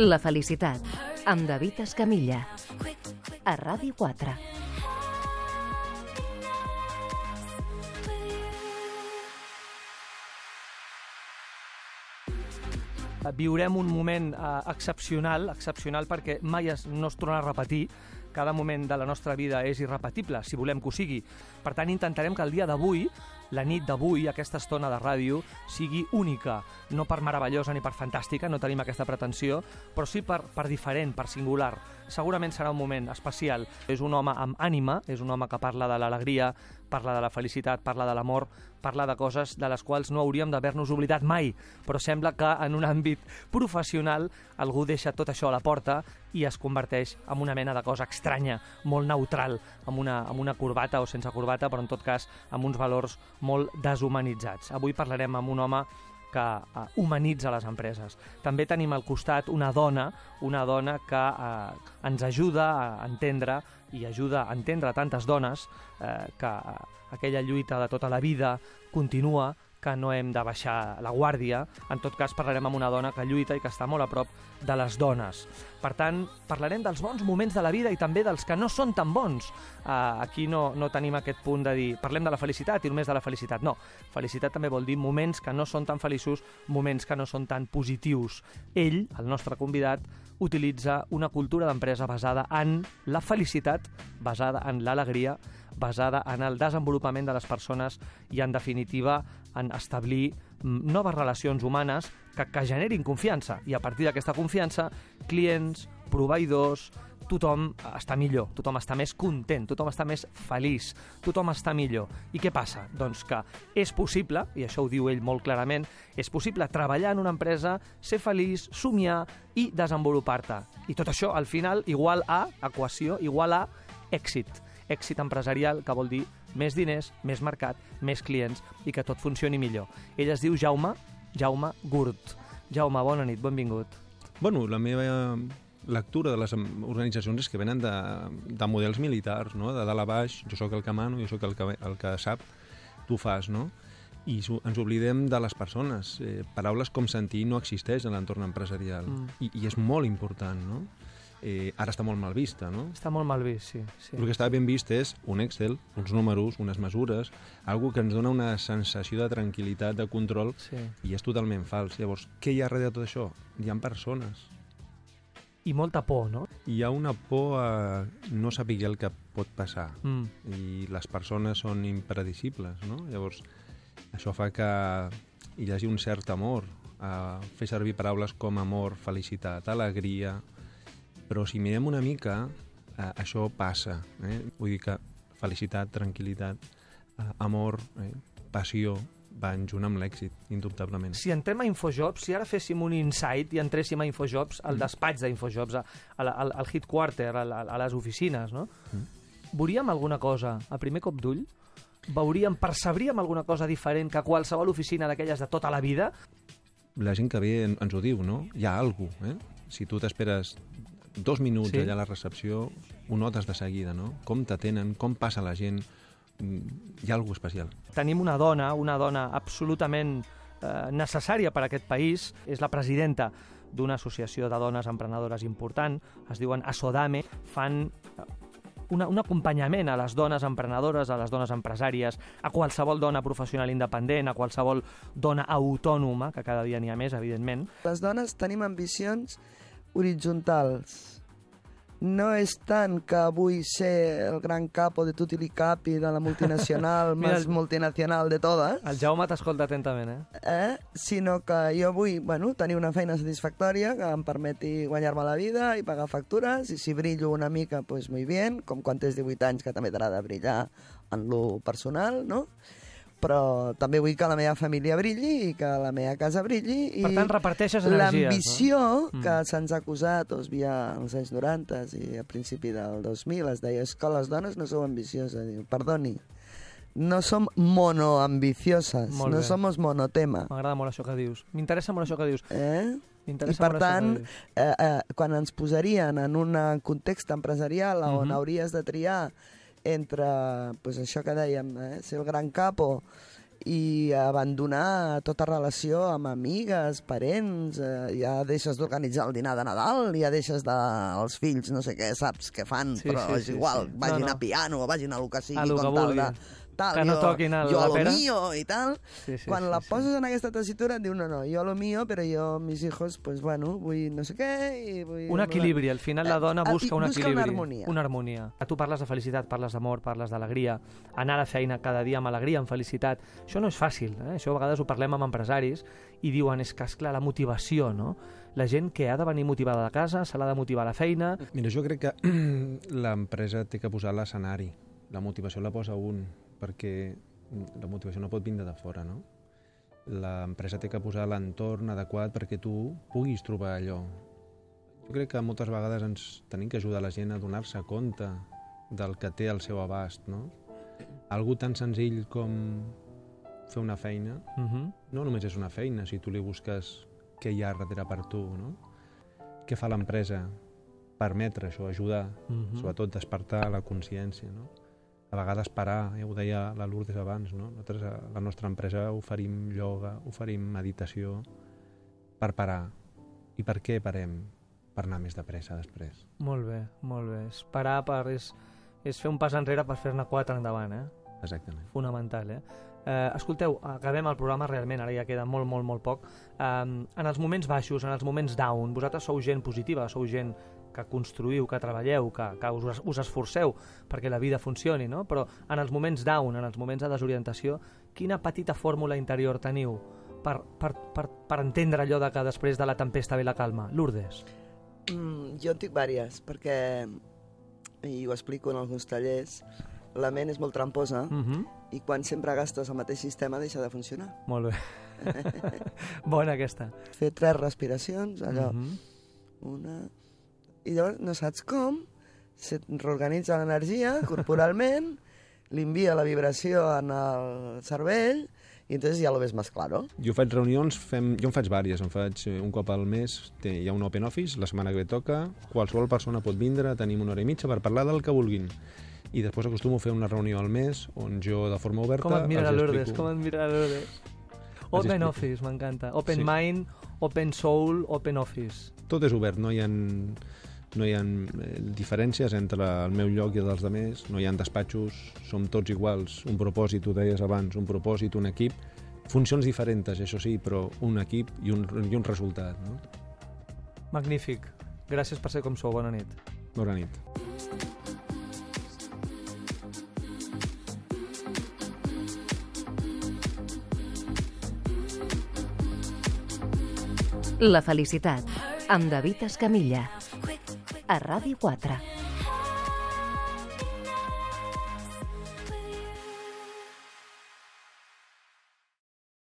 La felicitat, amb David Escamilla. A Ràdio 4. viurem un moment eh, excepcional, excepcional perquè mai es, no es tornarà a repetir. Cada moment de la nostra vida és irrepetible, si volem que ho sigui. Per tant, intentarem que el dia d'avui, la nit d'avui, aquesta estona de ràdio, sigui única. No per meravellosa ni per fantàstica, no tenim aquesta pretensió, però sí per, per diferent, per singular. Segurament serà un moment especial. És un home amb ànima, és un home que parla de l'alegria, parla de la felicitat, parla de l'amor, parla de coses de les quals no hauríem d'haver-nos oblidat mai, però sembla que en un àmbit professional algú deixa tot això a la porta i es converteix en una mena de cosa estranya, molt neutral, amb una, amb una corbata o sense corbata, però en tot cas amb uns valors molt deshumanitzats. Avui parlarem amb un home que uh, humanitza les empreses. També tenim al costat una dona, una dona que uh, ens ajuda a entendre i ajuda a entendre tantes dones eh, que uh, aquella lluita de tota la vida continua, que no hem de baixar la guàrdia. En tot cas, parlarem amb una dona que lluita i que està molt a prop de les dones. Per tant, parlarem dels bons moments de la vida i també dels que no són tan bons. Uh, aquí no, no tenim aquest punt de dir parlem de la felicitat i només de la felicitat. No, felicitat també vol dir moments que no són tan feliços, moments que no són tan positius. Ell, el nostre convidat, utilitza una cultura d'empresa basada en la felicitat, basada en l'alegria, basada en el desenvolupament de les persones i, en definitiva, en establir noves relacions humanes que, que generin confiança. I a partir d'aquesta confiança, clients, proveïdors, tothom està millor, tothom està més content, tothom està més feliç, tothom està millor. I què passa? Doncs que és possible, i això ho diu ell molt clarament, és possible treballar en una empresa, ser feliç, somiar i desenvolupar-te. I tot això, al final, igual a equació, igual a èxit. Èxit empresarial, que vol dir més diners, més mercat, més clients i que tot funcioni millor. Ell es diu Jaume, Jaume Gurt. Jaume, bona nit, benvingut. Bueno, la meva lectura de les organitzacions és que venen de, de models militars, no? de dalt a baix, jo sóc el que mano, jo sóc el que, el que sap, tu fas, no? I ens oblidem de les persones. Eh, paraules com sentir no existeix en l'entorn empresarial mm. I, i és molt important, no? Eh, ara està molt mal vista, no? Està molt mal vist, sí, sí. El que està ben vist és un Excel, uns números, unes mesures, algo que ens dona una sensació de tranquil·litat, de control, sí. i és totalment fals. Llavors, què hi ha darrere de tot això? Hi ha persones, i molta por, no? Hi ha una por a no saber el que pot passar mm. i les persones són impredicibles, no? Llavors, això fa que hi hagi un cert amor a fer servir paraules com amor, felicitat, alegria, però si mirem una mica, eh, això passa. Eh? Vull dir que felicitat, tranquil·litat, eh, amor, eh, passió, van junt amb l'èxit, indubtablement. Si entrem a Infojobs, si ara féssim un insight i entréssim a Infojobs, al mm. despatx d'Infojobs, al, al, al headquarter, a, a, a les oficines, no? Mm. Veuríem alguna cosa a primer cop d'ull? Veuríem, percebríem alguna cosa diferent que qualsevol oficina d'aquelles de tota la vida? La gent que ve ens ho diu, no? Hi ha alguna cosa, eh? Si tu t'esperes dos minuts sí. allà a la recepció, ho notes de seguida, no? Com t'atenen, com passa la gent, hi ha alguna especial. Tenim una dona, una dona absolutament eh, necessària per a aquest país, és la presidenta d'una associació de dones emprenedores important, es diuen Asodame, fan eh, una, un acompanyament a les dones emprenedores, a les dones empresàries, a qualsevol dona professional independent, a qualsevol dona autònoma, que cada dia n'hi ha més, evidentment. Les dones tenim ambicions horitzontals, no és tant que vull ser el gran capo de tutti li capi de la multinacional més el... multinacional de totes. El Jaume t'escolta atentament, eh? eh? Sinó que jo vull bueno, tenir una feina satisfactòria que em permeti guanyar-me la vida i pagar factures, i si brillo una mica, pues muy bien, com quan tens 18 anys que també t'agrada brillar en lo personal, no? Però també vull que la meva família brilli i que la meva casa brilli. I per tant, reparteixes energies. L'ambició no? que mm. se'ns ha acusat doncs, via als anys 90 i a principi del 2000 es deia que les dones no sou ambicioses. Diu, perdoni, no som monoambicioses, no som monotema. M'agrada molt això que dius. M'interessa molt això que dius. Eh? I per tant, eh, eh, quan ens posarien en un context empresarial on mm -hmm. hauries de triar entre pues, això que dèiem, eh, ser el gran capo i abandonar tota relació amb amigues, parents, eh, ja deixes d'organitzar el dinar de Nadal, ja deixes de... els fills, no sé què, saps què fan, Sí, però sí, és sí, igual, sí. vagin No, no. a piano o vagin a lo que sigui, A lo que com tal de... Tal, Que no jo, toquin el- jo la a lo pera. mío i tal. Sí, sí, Quan sí, la sí. poses en aquesta tessitura, et diu, no, no, jo a lo mío, però jo, mis hijos, pues bueno, vull no sé què... I vull... Un equilibri, al final la Eh, dona eh, busca un busca una equilibri. harmonia. Una harmonia. Tu parles de felicitat, parles d'amor, parles d'alegria, anar a la feina cada dia amb alegria, amb felicitat. Això no és fàcil, eh? això a vegades ho parlem amb empresaris i diuen, és que, esclar, la motivació, no? La gent que ha de venir motivada de casa, se l'ha de motivar a la feina... Mira, jo crec que l'empresa té que posar l'escenari. La motivació la posa un, perquè la motivació no pot vindre de fora, no? L'empresa té que posar l'entorn adequat perquè tu puguis trobar allò. Jo crec que moltes vegades ens tenim que ajudar la gent a donar-se compte del que té al seu abast, no? Algú tan senzill com fer una feina, Uh -huh. no només és una feina, si tu li busques què hi ha darrere per tu, no? Què fa l'empresa? Permetre això, ajudar, Uh -huh. sobretot despertar la consciència, no? A vegades parar, ja ho deia la Lourdes abans, no? Nosaltres a la nostra empresa oferim ioga, oferim meditació per parar. I per què parem? Per anar més de pressa després. Molt bé, molt bé. És parar per... És, és fer un pas enrere per fer-ne quatre endavant, eh? Exactament. fonamental, eh? Eh, escolteu, acabem el programa realment, ara ja queda molt, molt, molt poc. Eh, en els moments baixos, en els moments down, vosaltres sou gent positiva, sou gent que construïu, que treballeu, que, que us, us esforceu perquè la vida funcioni, no? Però en els moments down, en els moments de desorientació, quina petita fórmula interior teniu per, per, per, per entendre allò de que després de la tempesta ve la calma? Lourdes. Mm, jo en tinc vàries, perquè, i ho explico en alguns tallers, la ment és molt tramposa Mm -hmm. i quan sempre gastes el mateix sistema deixa de funcionar. Molt bé. Bona aquesta. Fer tres respiracions, allò, Mhm. una... I llavors no saps com, se reorganitza l'energia corporalment, li envia la vibració en el cervell i entonces ja lo ves més claro. Jo faig reunions, fem, jo en faig vàries, en faig eh, un cop al mes, té, hi ha un open office, la setmana que ve toca, qualsevol persona pot vindre, tenim una hora i mitja per parlar del que vulguin. I després acostumo a fer una reunió al mes on jo, de forma oberta, Com et mira la Lourdes, explico... com et mira la Lourdes. Open. Office, m'encanta. Open Sí. Mind, Open Soul, Open Office. Tot és obert, no hi ha, no hi ha eh, diferències entre el meu lloc i el dels altres, no hi ha despatxos, som tots iguals, un propòsit, ho deies abans, un propòsit, un equip, funcions diferents, això sí, però un equip i un, i un resultat. No? Magnífic. Gràcies per ser com sou. Bona nit. Bona nit. La felicitat, amb David Escamilla. A Ràdio 4.